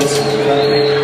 Спасибо.